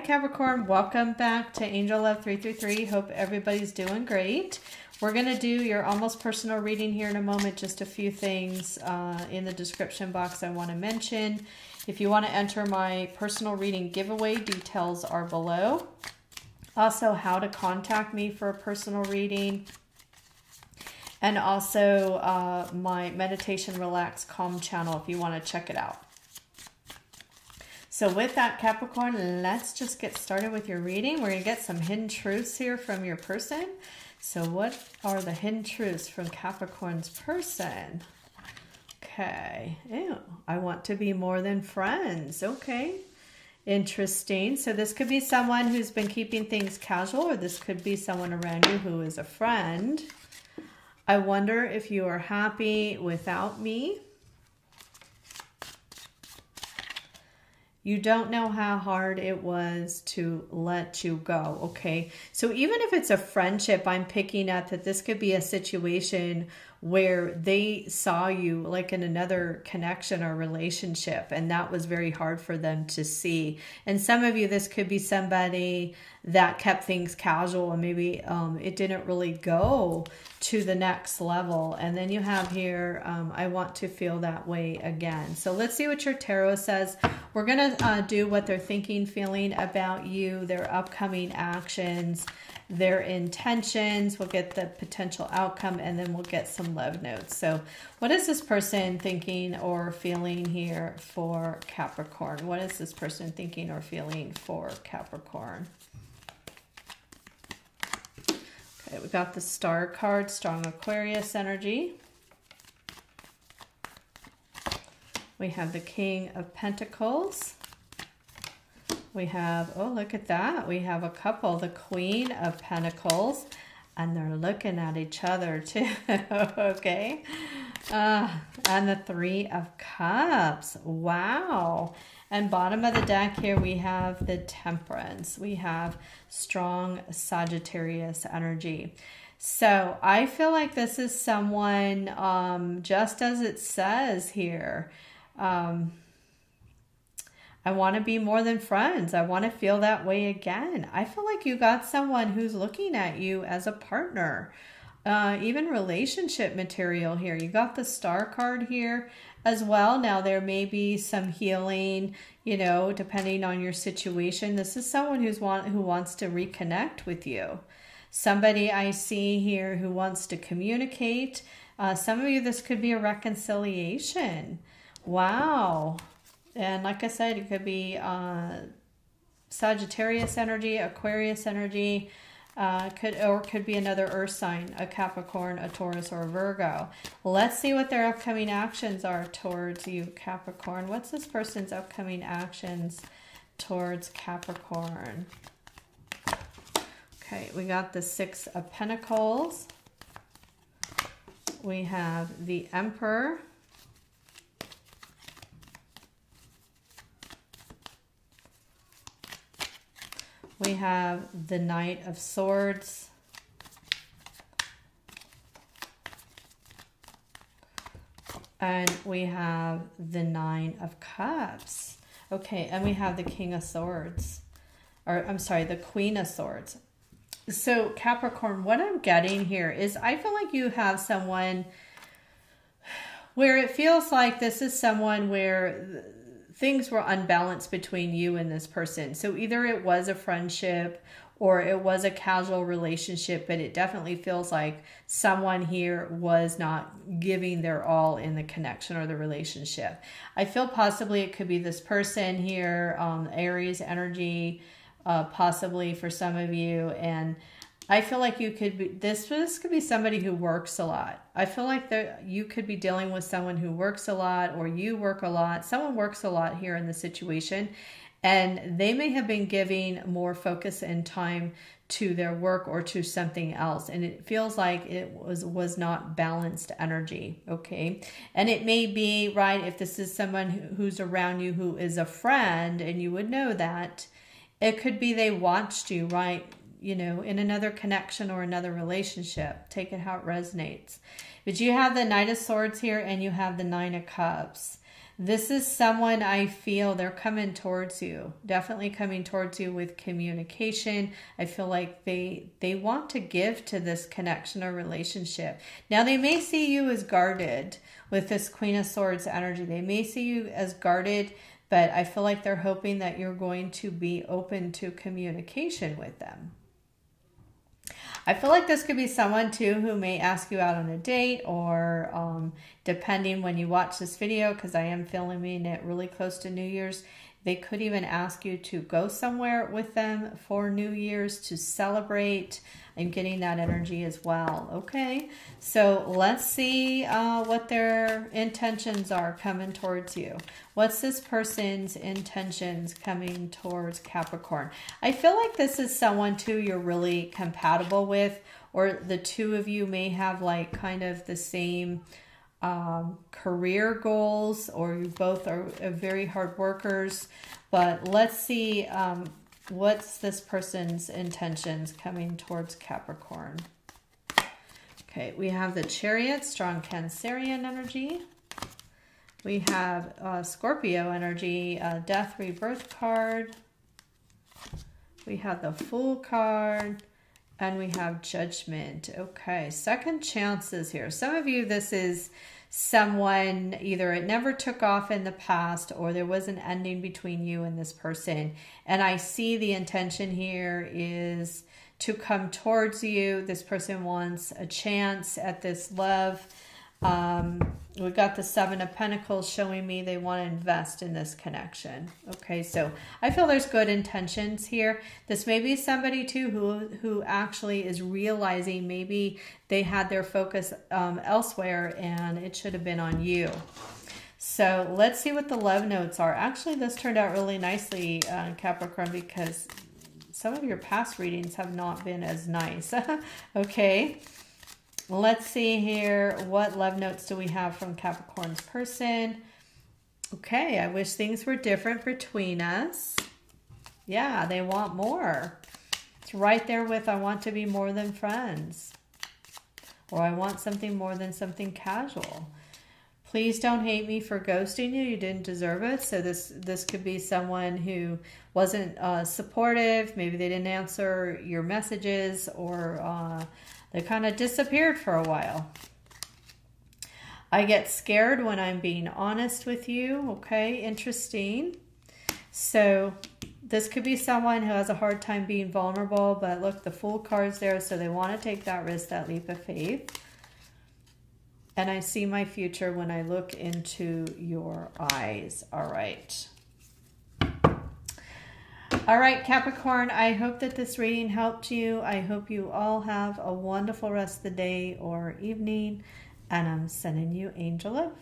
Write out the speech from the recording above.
Hi, Capricorn. Welcome back to Angel Love 333. Hope everybody's doing great. We're going to do your almost personal reading here in a moment. Just a few things uh, in the description box I want to mention. If you want to enter my personal reading giveaway, details are below. Also, how to contact me for a personal reading. And also uh, my Meditation Relax Calm channel if you want to check it out. So with that, Capricorn, let's just get started with your reading. We're going to get some hidden truths here from your person. So what are the hidden truths from Capricorn's person? Okay. Ew. I want to be more than friends. Okay. Interesting. So this could be someone who's been keeping things casual, or this could be someone around you who is a friend. I wonder if you are happy without me. You don't know how hard it was to let you go. Okay. So even if it's a friendship, I'm picking up that this could be a situation where they saw you like in another connection or relationship and that was very hard for them to see and some of you this could be somebody that kept things casual and maybe um, it didn't really go to the next level. And then you have here um, i want to feel that way again. So let's see what your tarot says. We're going to uh, do what they're thinking feeling about you their upcoming actions their intentions, we'll get the potential outcome, and then we'll get some love notes. So, what is this person thinking or feeling here for Capricorn? What is this person thinking or feeling for Capricorn? Okay, we got the star card, strong Aquarius energy. We have the King of Pentacles. We have, oh, look at that. We have a couple, the Queen of Pentacles, and they're looking at each other too, okay? Uh, and the Three of Cups. Wow. And bottom of the deck here, we have the Temperance. We have strong Sagittarius energy. So I feel like this is someone, um, just as it says here, um, I want to be more than friends. I want to feel that way again. I feel like you got someone who's looking at you as a partner. Uh, even relationship material here. You got the star card here as well. Now, there may be some healing, you know, depending on your situation. This is someone who's want, who wants to reconnect with you. Somebody I see here who wants to communicate. Uh, some of you, this could be a reconciliation. Wow. And like I said, it could be uh, Sagittarius energy, Aquarius energy, uh, could or could be another Earth sign, a Capricorn, a Taurus, or a Virgo. Let's see what their upcoming actions are towards you, Capricorn. What's this person's upcoming actions towards Capricorn? Okay, we got the Six of Pentacles. We have the Emperor. We have the Knight of Swords. And we have the Nine of Cups. Okay, and we have the King of Swords. Or, I'm sorry, the Queen of Swords. So, Capricorn, what I'm getting here is I feel like you have someone where it feels like this is someone where things were unbalanced between you and this person. So either it was a friendship or it was a casual relationship, but it definitely feels like someone here was not giving their all in the connection or the relationship. I feel possibly it could be this person here, um, Aries energy, uh, possibly for some of you, and I feel like you could be this this could be somebody who works a lot. I feel like that you could be dealing with someone who works a lot or you work a lot. Someone works a lot here in the situation and they may have been giving more focus and time to their work or to something else and it feels like it was was not balanced energy okay and it may be right if this is someone who's around you who is a friend and you would know that it could be they watched you right you know, in another connection or another relationship. Take it how it resonates. But you have the Knight of Swords here and you have the Nine of Cups. This is someone I feel they're coming towards you. Definitely coming towards you with communication. I feel like they they want to give to this connection or relationship. Now they may see you as guarded with this Queen of Swords energy. They may see you as guarded, but I feel like they're hoping that you're going to be open to communication with them. I feel like this could be someone too who may ask you out on a date or um, depending when you watch this video because I am filming it really close to New Year's. They could even ask you to go somewhere with them for New Year's to celebrate. I'm getting that energy as well. Okay, so let's see uh, what their intentions are coming towards you. What's this person's intentions coming towards Capricorn? I feel like this is someone too you're really compatible with, or the two of you may have like kind of the same um, career goals or you both are very hard workers. But let's see um, what's this person's intentions coming towards Capricorn. Okay, we have the Chariot, strong Cancerian energy. We have uh, Scorpio energy, uh, Death Rebirth card. We have the Fool card. And we have judgment. Okay, second chances here. Some of you, this is someone, either it never took off in the past or there was an ending between you and this person. And I see the intention here is to come towards you. This person wants a chance at this love um, we've got the Seven of Pentacles showing me they want to invest in this connection. Okay, so I feel there's good intentions here. This may be somebody too who who actually is realizing maybe they had their focus um, elsewhere and it should have been on you. So let's see what the love notes are. Actually, this turned out really nicely, uh, Capricorn, because some of your past readings have not been as nice. okay. Let's see here. What love notes do we have from Capricorn's person? Okay, I wish things were different between us. Yeah, they want more. It's right there with I want to be more than friends. Or I want something more than something casual. Please don't hate me for ghosting you. You didn't deserve it. So this this could be someone who wasn't uh, supportive. Maybe they didn't answer your messages or uh, they kind of disappeared for a while. I get scared when I'm being honest with you. Okay, interesting. So this could be someone who has a hard time being vulnerable, but look, the Fool card's there, so they want to take that risk, that leap of faith. And I see my future when I look into your eyes. All right. All right, Capricorn, I hope that this reading helped you. I hope you all have a wonderful rest of the day or evening. And I'm sending you angel love.